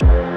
Show.